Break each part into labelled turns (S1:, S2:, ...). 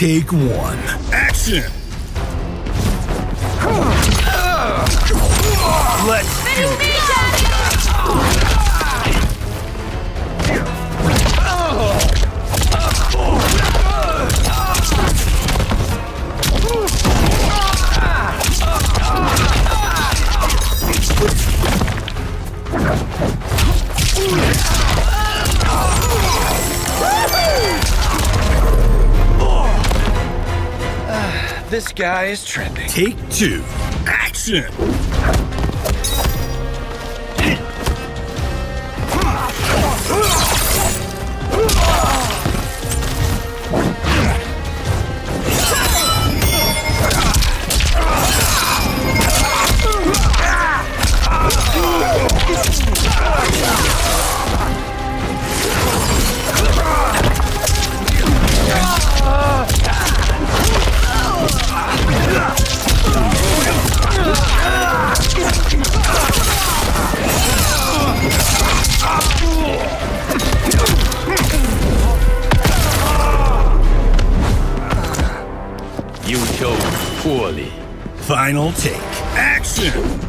S1: Take one. Action! Let's do it.
S2: This guy is tripping.
S1: Take two. Action! Final take. Action!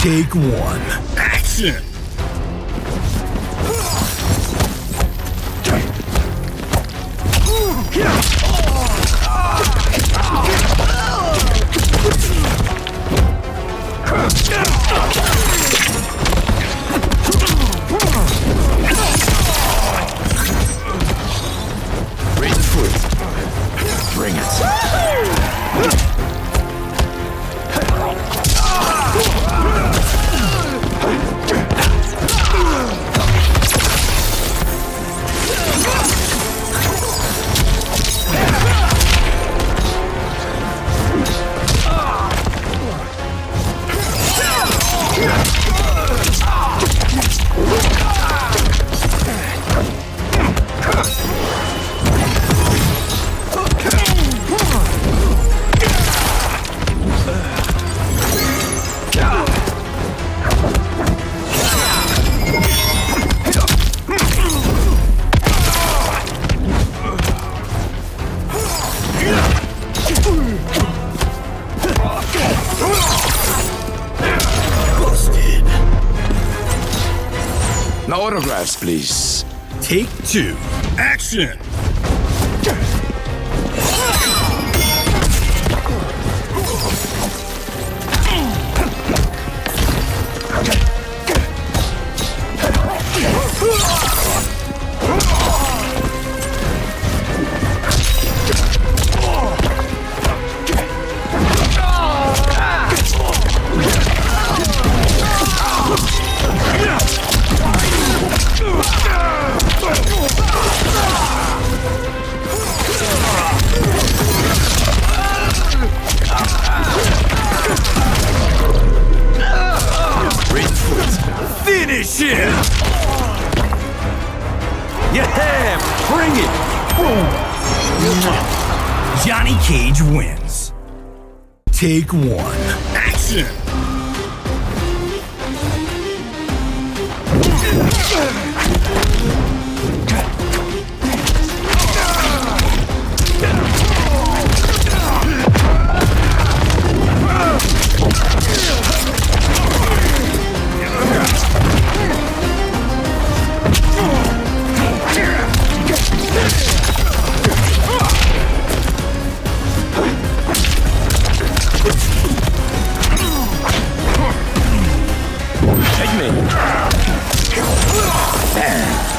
S1: Take one. Action!
S3: Autographs, please.
S1: Take two. Action! Take one. Action!
S3: Nice!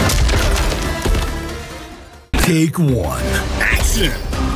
S1: Take one. Action!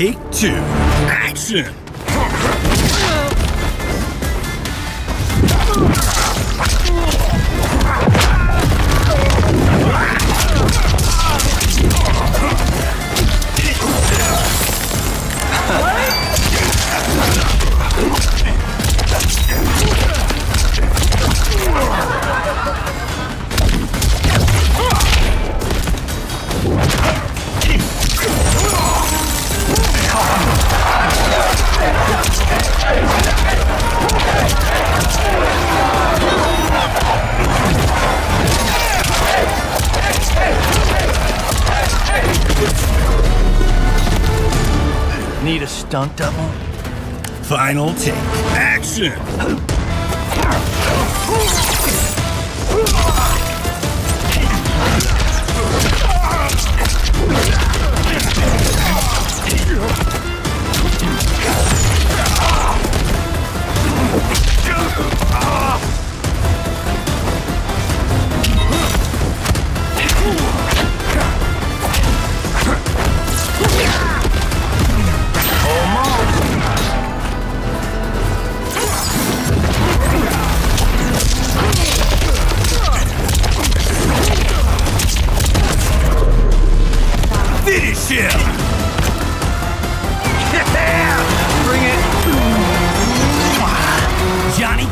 S1: Take two. Action!
S2: Stunt double?
S1: Final take. Action!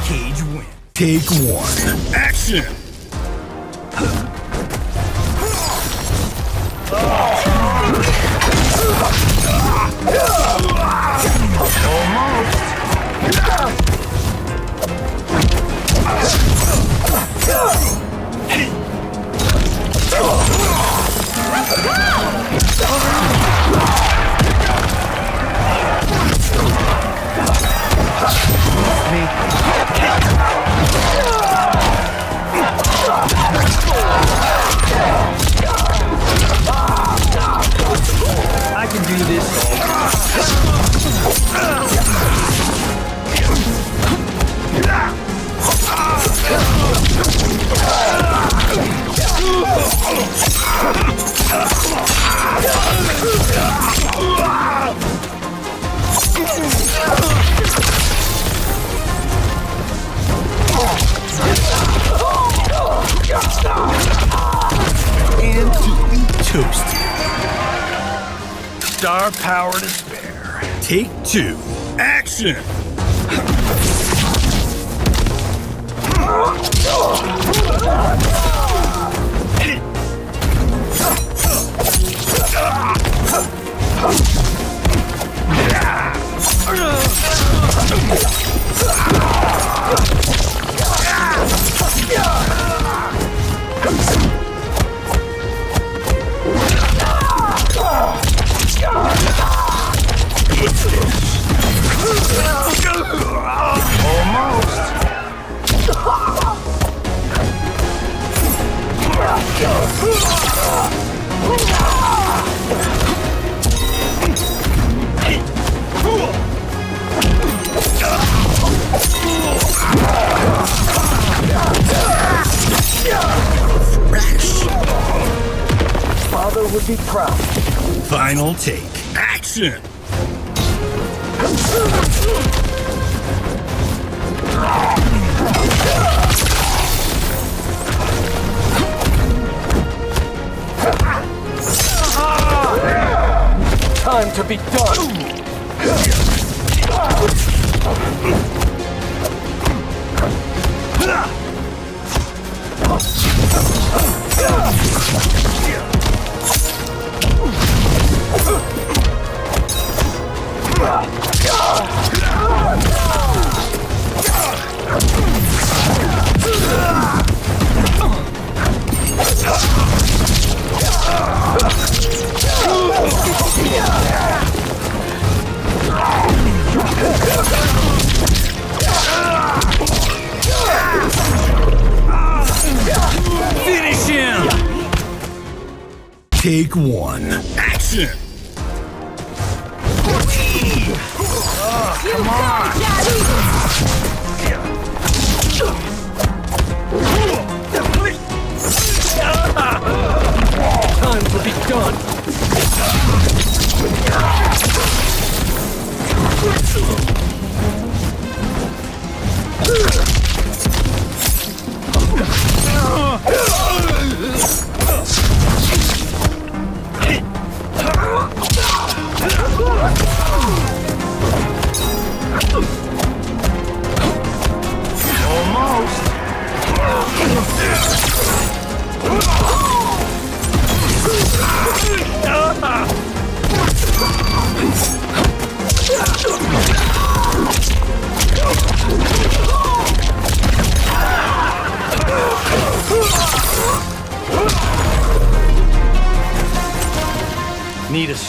S1: Cage win. Take one. Action! Almost. me.
S2: Star power to spare.
S1: Take two. Action.
S2: Father would be proud.
S1: Final take. Action.
S2: Time to be done.
S1: Finish him. Take one. Action.
S4: Come on! Daddy!
S2: Time to be done. Need a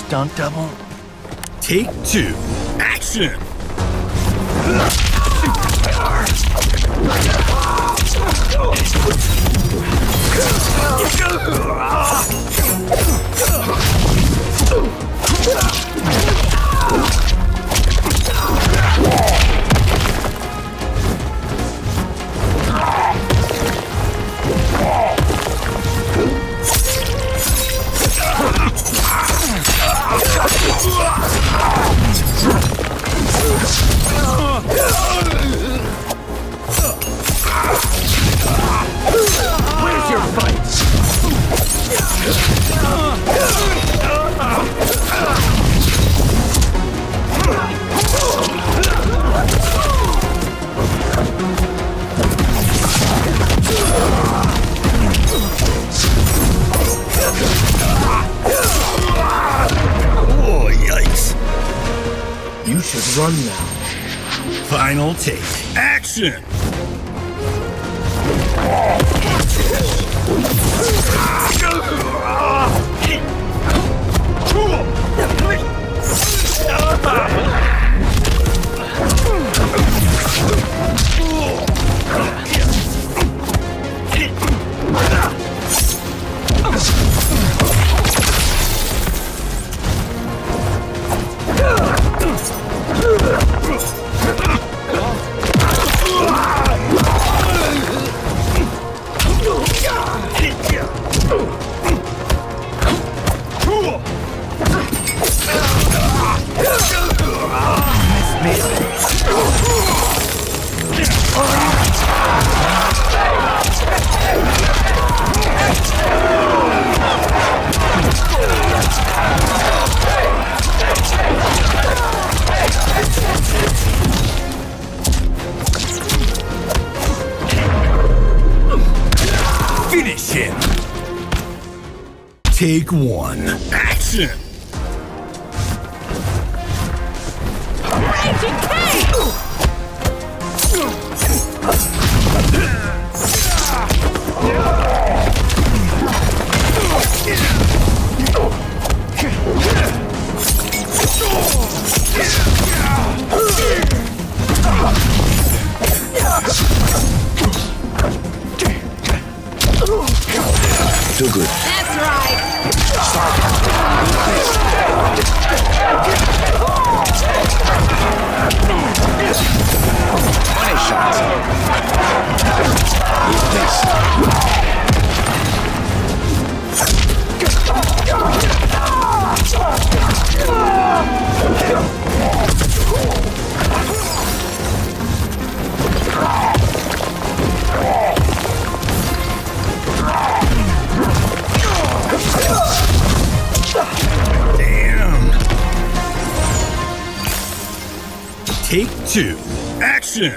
S2: stunt double?
S1: Take two. Action.
S2: run now.
S1: Final take. Action. Take one. Action!
S4: Raging King!
S3: Good.
S4: That's right.
S3: Need this.
S1: Two. Action!